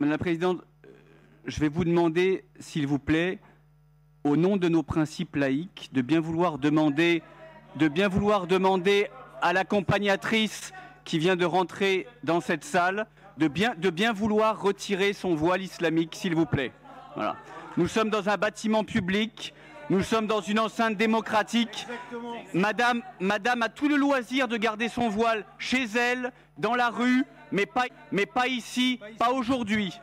Madame la Présidente, euh, je vais vous demander, s'il vous plaît, au nom de nos principes laïques, de bien vouloir demander, de bien vouloir demander à l'accompagnatrice qui vient de rentrer dans cette salle de bien, vouloir retirer son voile islamique, s'il vous plaît. Nous sommes dans un bâtiment public, nous sommes dans une enceinte démocratique. Madame, Madame a tout le loisir de garder son voile chez elle, dans la rue, mais pas, mais pas ici, pas aujourd'hui.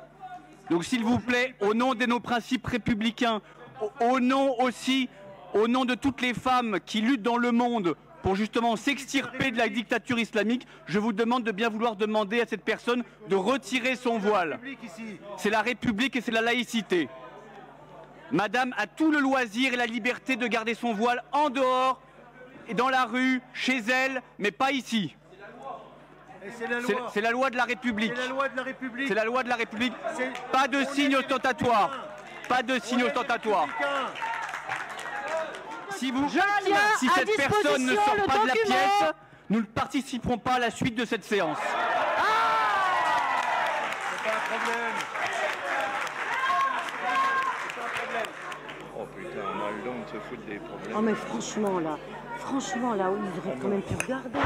Donc s'il vous plaît, au nom de nos principes républicains, au, au nom aussi, au nom de toutes les femmes qui luttent dans le monde pour justement s'extirper de la dictature islamique, je vous demande de bien vouloir demander à cette personne de retirer son voile. C'est la République et c'est la laïcité. Madame a tout le loisir et la liberté de garder son voile en dehors et dans la rue, chez elle, mais pas ici. C'est la loi. c'est la loi de la République. C'est la loi de la République. C'est la loi de la République. C'est- Pas de signe des ostentatoire. républicains. Pas de signe est des ostentatoire. républicains. Si, vous, si cette personne ne sort pas de la pièce, nous ne participerons pas à la suite de cette séance. C'est pas un problème. Oh putain, on a le don de se foutre des problèmes. Oh mais franchement là, franchement là, où ils auraient quand même pu regarder.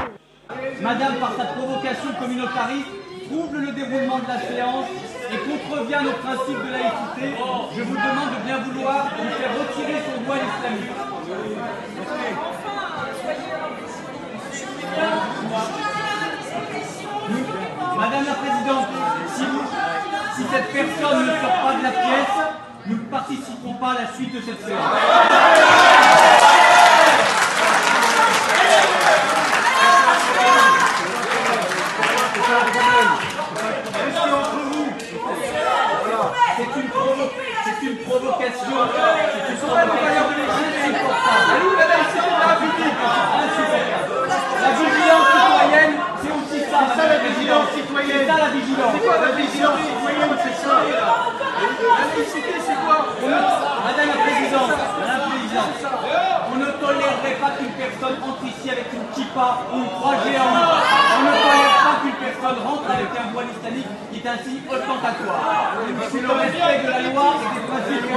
Madame, par sa provocation communautariste, trouble le déroulement de la séance et contrevient nos principes de laïcité. Je vous demande de bien vouloir lui faire retirer son voile islamique. Madame la Présidente, si, vous- si cette personne ne sort pas de la pièce, ne participerons pas à la suite de cette séance. C'est une, provo- une provocation. C'est une provocation insupportable. Insupportable. La vigilance citoyenne, c'est aussi ça. C'est ça la vigilance citoyenne. C'est ça la vigilance. C'est quoi la vigilance citoyenne C'est ça. C'est quoi Madame la Présidente, Madame la Présidente, on ne tolérerait pas qu'une personne entre ici avec une kippa ou une croix géante. On ne tolère pas qu'une personne rentre avec un voile islamique qui est signe ostentatoire. C'est le respect de la loi et des principes.